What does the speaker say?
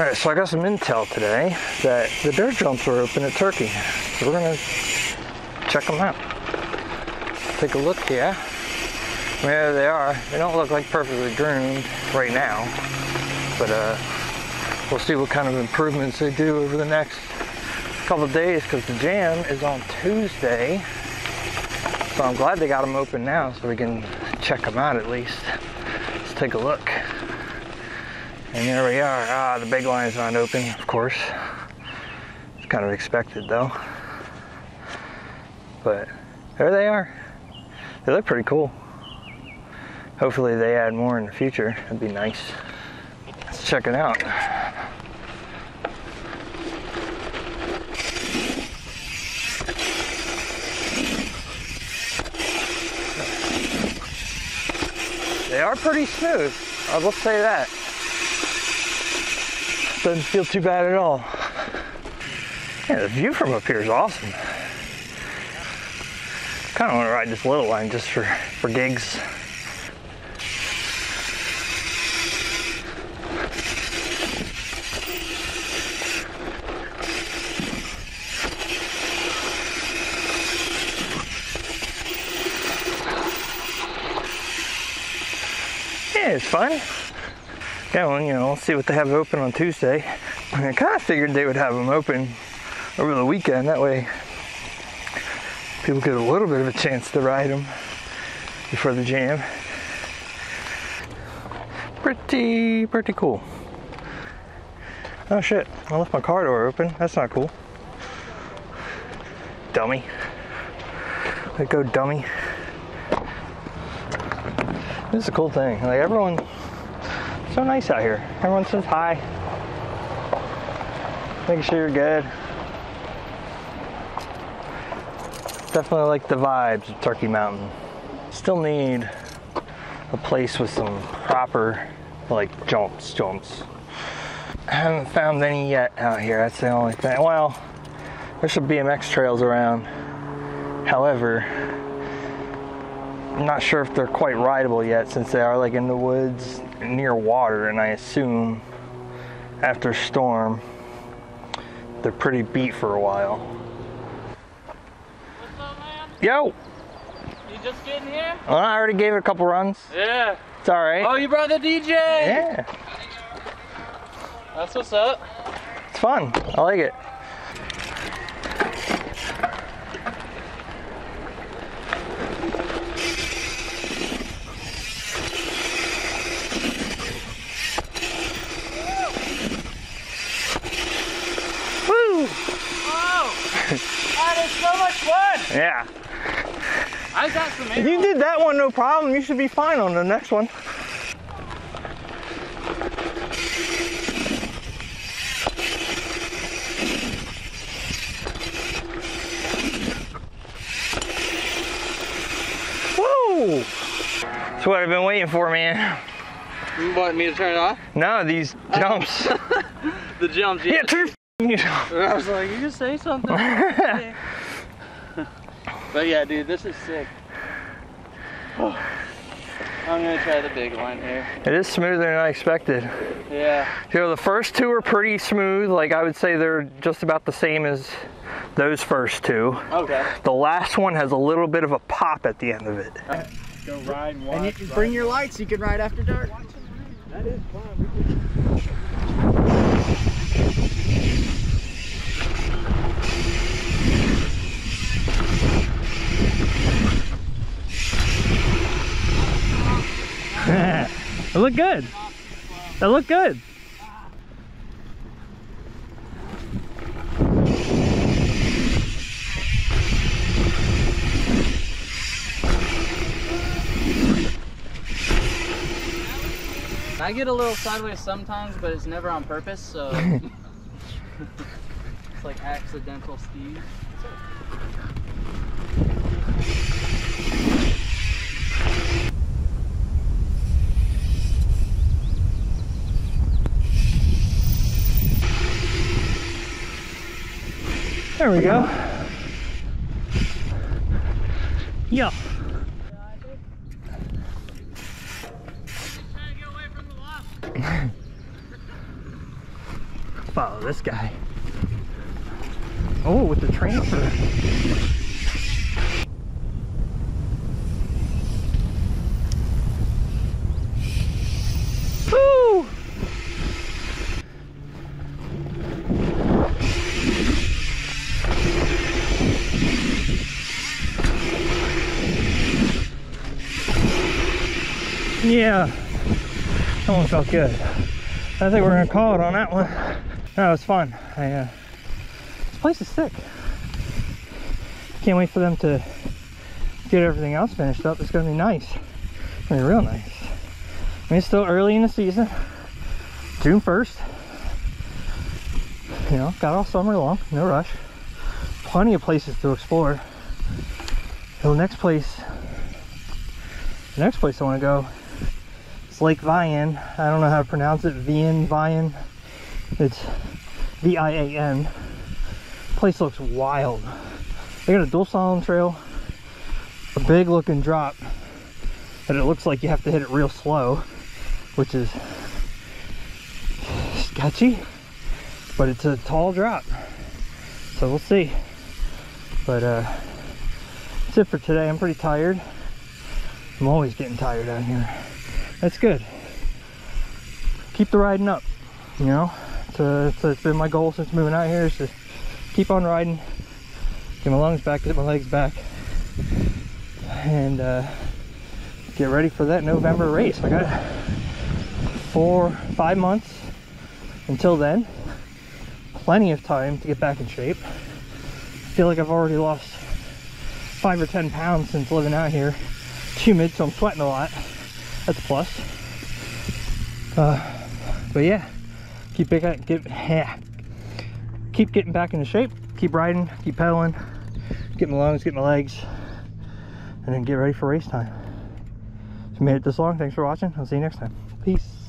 All right, so I got some intel today that the bear jumps are open at Turkey. So we're gonna check them out. Take a look here. I mean, there they are. They don't look like perfectly groomed right now, but uh, we'll see what kind of improvements they do over the next couple days because the jam is on Tuesday. So I'm glad they got them open now so we can check them out at least. Let's take a look. And there we are. Ah, the big line's not open, of course. It's kind of expected though. But there they are. They look pretty cool. Hopefully they add more in the future. That'd be nice. Let's check it out. They are pretty smooth. I will say that. Doesn't feel too bad at all. Yeah, the view from up here is awesome. Kind of want to ride this little line just for, for gigs. Yeah, it's fun. Yeah, well, you know, see what they have open on Tuesday. And I kind of figured they would have them open over the weekend. That way, people get a little bit of a chance to ride them before the jam. Pretty, pretty cool. Oh shit, I left my car door open. That's not cool. Dummy. Let go, dummy. This is a cool thing. Like everyone, so nice out here. Everyone says hi, making sure you're good. Definitely like the vibes of Turkey Mountain. Still need a place with some proper like jumps, jumps. I haven't found any yet out here. That's the only thing. Well, there's some BMX trails around. However, I'm not sure if they're quite rideable yet since they are like in the woods near water and I assume after storm they're pretty beat for a while. What's up, man? Yo! You just getting here? Well, I already gave it a couple runs. Yeah. It's alright. Oh, you brought the DJ? Yeah, That's what's up. it's fun. I like it. Woo! Oh, that is so much fun. Yeah. I got some If you did that one no problem, you should be fine on the next one. Woo! That's what I've been waiting for, man. You want me to turn it off? No, these oh. jumps. The jumps. yeah, turn your I was like, you just say something. but yeah, dude, this is sick. I'm gonna try the big one here. It is smoother than I expected. Yeah. You know, the first two are pretty smooth. Like, I would say they're just about the same as those first two. Okay. The last one has a little bit of a pop at the end of it. Go ride and watch. And you can bring your lights, you can ride after dark. That is fun. It looked good. It looked good. I get a little sideways sometimes, but it's never on purpose, so it's like accidental speed. There we go. Yeah. Follow this guy. Oh, with the transfer. Woo! Yeah, that one felt good. I think we're gonna call it on that one. That was fun. I, uh, this place is sick. Can't wait for them to get everything else finished up. It's gonna be nice. It's gonna be real nice. I mean, it's still early in the season. June 1st. You know, got all summer long, no rush. Plenty of places to explore. The next place, the next place I want to go Lake Vian. I don't know how to pronounce it. Vian, Vian. It's V-I-A-N. Place looks wild. They got a dual slalom trail, a big looking drop, and it looks like you have to hit it real slow, which is sketchy, but it's a tall drop. So we'll see. But uh, that's it for today. I'm pretty tired. I'm always getting tired out here. That's good. Keep the riding up, you know? So, so it's been my goal since moving out here is to keep on riding, get my lungs back, get my legs back, and uh, get ready for that November race. I got four, five months until then. Plenty of time to get back in shape. I feel like I've already lost five or 10 pounds since living out here. It's humid, so I'm sweating a lot. That's a plus. Uh, but yeah, keep get, get yeah, keep getting back into shape. Keep riding, keep pedaling, get my lungs, get my legs, and then get ready for race time. If you made it this long, thanks for watching. I'll see you next time. Peace.